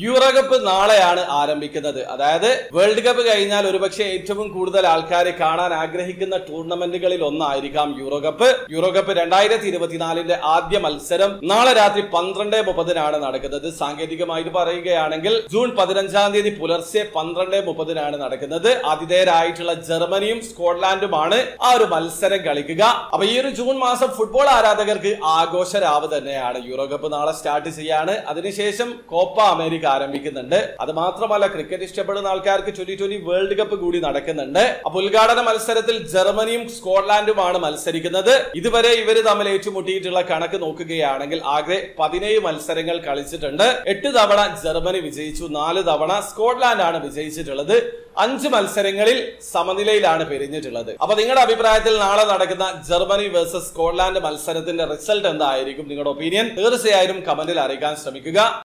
Euro cup നാളെയാണ് ആരംഭിക്കുന്നത്. അതായത് വേൾഡ് കപ്പ് കഴിഞ്ഞാൽ ഒരുപക്ഷെ ഏറ്റവും കൂടുതൽ ആൾക്കാർ കാണാൻ ആഗ്രഹിക്കുന്ന ടൂർണമെന്റുകളിൽ ഒന്നായിരിക്കാം യൂറോ കപ്പ് യൂറോ കപ്പ് രണ്ടായിരത്തി ഇരുപത്തിനാലിന്റെ ആദ്യ മത്സരം നാളെ രാത്രി പന്ത്രണ്ട് മുപ്പതിനാണ് നടക്കുന്നത്. സാങ്കേതികമായിട്ട് പറയുകയാണെങ്കിൽ ജൂൺ പതിനഞ്ചാം തീയതി പുലർച്ചെ പന്ത്രണ്ട് മുപ്പതിനാണ് നടക്കുന്നത്. ആതിഥേയരായിട്ടുള്ള ജർമ്മനിയും സ്കോട്ട്ലാൻഡുമാണ് ആ ഒരു മത്സരം കളിക്കുക. അപ്പൊ ഈ ഒരു ജൂൺ മാസം ഫുട്ബോൾ ആരാധകർക്ക് ആഘോഷരാവ് തന്നെയാണ്. യൂറോ കപ്പ് നാളെ സ്റ്റാർട്ട് ചെയ്യാണ്. അതിനുശേഷം കോപ്പ അമേരിക്ക ആരംഭിക്കുന്നുണ്ട്. അത് മാത്രമല്ല ക്രിക്കറ്റ് ഇഷ്ടപ്പെടുന്ന ആൾക്കാർക്ക് ട്വന്റി ട്വന്റി വേൾഡ് കപ്പ് കൂടി നടക്കുന്നുണ്ട്. അപ്പൊ ഉദ്ഘാടന മത്സരത്തിൽ ജർമ്മനിയും സ്കോട്ട്ലാൻഡുമാണ് മത്സരിക്കുന്നത്. ഇതുവരെ ഇവർ തമ്മിൽ ഏറ്റുമുട്ടിയിട്ടുള്ള കണക്ക് നോക്കുകയാണെങ്കിൽ ആകെ പതിനേഴ് മത്സരങ്ങൾ കളിച്ചിട്ടുണ്ട്. എട്ട് തവണ ജർമ്മനി വിജയിച്ചു നാല് തവണ സ്കോട്ട്ലാൻഡ് ആണ് വിജയിച്ചിട്ടുള്ളത്. അഞ്ച് മത്സരങ്ങളിൽ സമനിലയിലാണ് പിരിഞ്ഞിട്ടുള്ളത്. അപ്പൊ നിങ്ങളുടെ അഭിപ്രായത്തിൽ നാളെ നടക്കുന്ന ജർമ്മനി വേഴ്സസ് സ്കോട്ട്ലാൻഡ് മത്സരത്തിന്റെ റിസൾട്ട് എന്തായിരിക്കും? നിങ്ങളുടെ ഒപ്പീനിയൻ തീർച്ചയായും കമന്റിൽ അറിയിക്കാൻ ശ്രമിക്കുക.